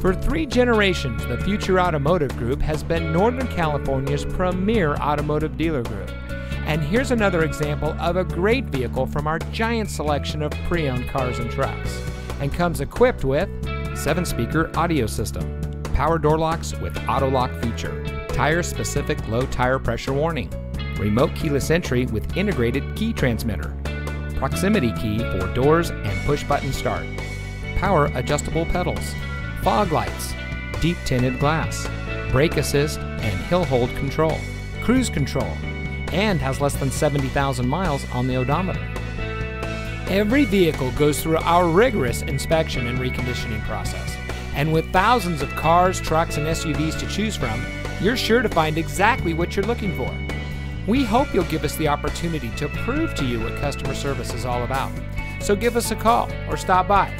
For three generations, the Future Automotive Group has been Northern California's premier automotive dealer group. And here's another example of a great vehicle from our giant selection of pre owned cars and trucks. And comes equipped with 7 speaker audio system, power door locks with auto lock feature, tire specific low tire pressure warning, remote keyless entry with integrated key transmitter, proximity key for doors and push button start, power adjustable pedals, fog lights, deep tinted glass, brake assist and hill hold control, cruise control, and has less than 70,000 miles on the odometer. Every vehicle goes through our rigorous inspection and reconditioning process. And with thousands of cars, trucks, and SUVs to choose from, you're sure to find exactly what you're looking for. We hope you'll give us the opportunity to prove to you what customer service is all about. So give us a call or stop by.